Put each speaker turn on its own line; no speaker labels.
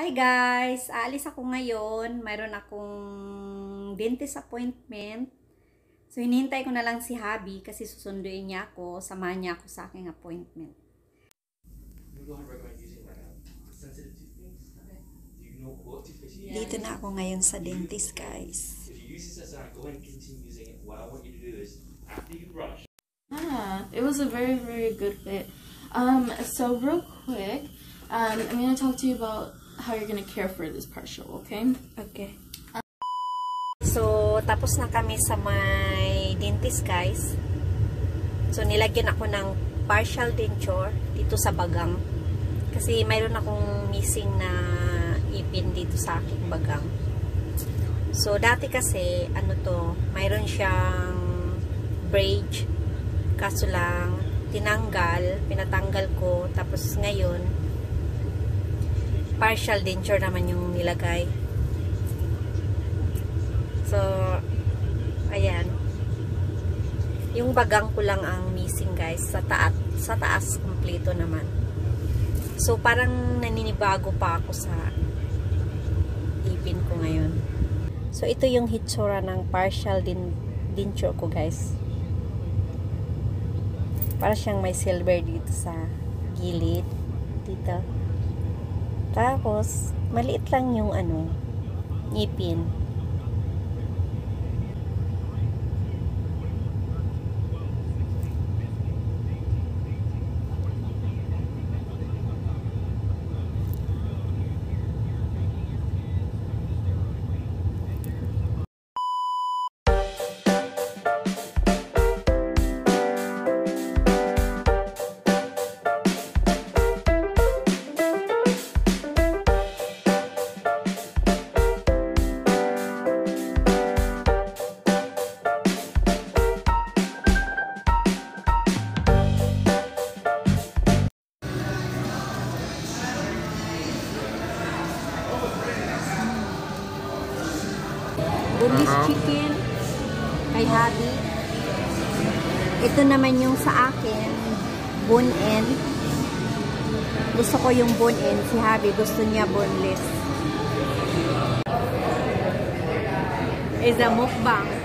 Hi guys! Aalis ako ngayon. Mayroon akong dentist appointment. So, hinihintay ko na lang si Habi kasi susunduin niya ako. Samahan niya ako sa aking appointment. Dito na ako ngayon sa dentist guys.
Using it. To
was a very, very good fit. Um, so real quick, um, I'm gonna talk to you about how you're gonna care for this partial, okay?
Okay. So, tapos na kami sa may dentist guys. So, nilagyan ako ng partial denture dito sa bagang. Kasi mayroon akong missing na ipin dito sa aking bagang. So, dati kasi, ano to, mayroon siyang bridge. Kaso lang, tinanggal, pinatanggal ko. Tapos ngayon, partial denture naman yung nilagay. So, ayan. Yung bagang ko lang ang missing guys. Sa taas, sa taas kompleto naman. So, parang naninibago pa ako sa ipin ko ngayon. So, ito yung hitsura ng partial din denture ko guys. Para siyang may silver dito sa gilid. Dito. Tapos, maliit lang yung ano, ngipin. Boneless chicken kay Habi. Ito naman yung sa akin, bone-in. Gusto ko yung bone-in. Si Habi gusto niya boneless. Is a mukbang.